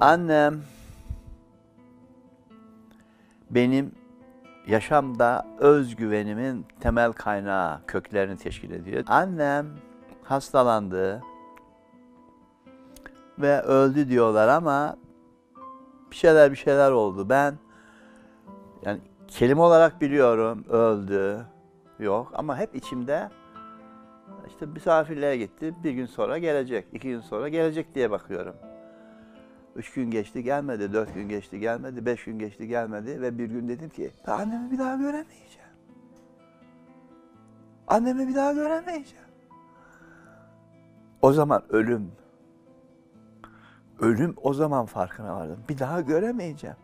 Annem benim yaşamda özgüvenimin temel kaynağı, köklerini teşkil ediyor. Annem hastalandı ve öldü diyorlar ama bir şeyler bir şeyler oldu. Ben yani kelime olarak biliyorum öldü yok ama hep içimde işte misafirliğe gitti bir gün sonra gelecek, iki gün sonra gelecek diye bakıyorum. Üç gün geçti gelmedi, dört gün geçti gelmedi, beş gün geçti gelmedi ve bir gün dedim ki annemi bir daha göremeyeceğim. Annemi bir daha göremeyeceğim. O zaman ölüm. Ölüm o zaman farkına vardım. Bir daha göremeyeceğim.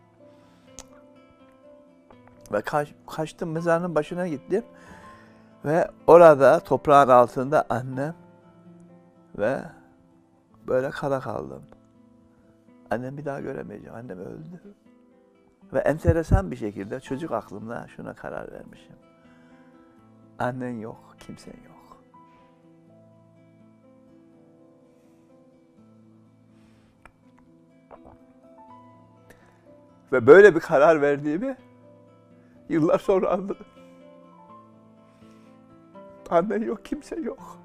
Ve kaç, kaçtım mezarın başına gittim. Ve orada toprağın altında annem ve böyle kala kaldım. Annem bir daha göremeyeceğim. Annem öldü. Ve enteresan bir şekilde çocuk aklımda şuna karar vermişim. Annen yok, kimsen yok. Ve böyle bir karar verdiğimi yıllar sonra anladım. Annen yok, kimse yok.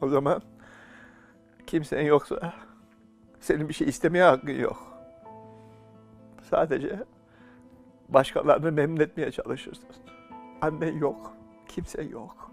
O zaman kimsen yoksa senin bir şey istemeye hakkın yok. Sadece başkalarını memnun etmeye çalışırsın. Annen yok, kimse yok.